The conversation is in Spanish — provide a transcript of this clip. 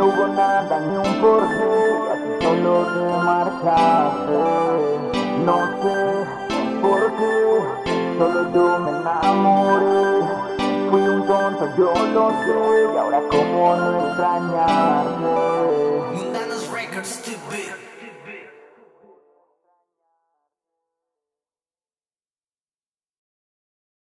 no hubo nada ni un porqué, así solo te marchaste. No sé por qué, solo yo me enamoré. Fui un tonto, yo lo sé, y ahora cómo no extrañarte. Records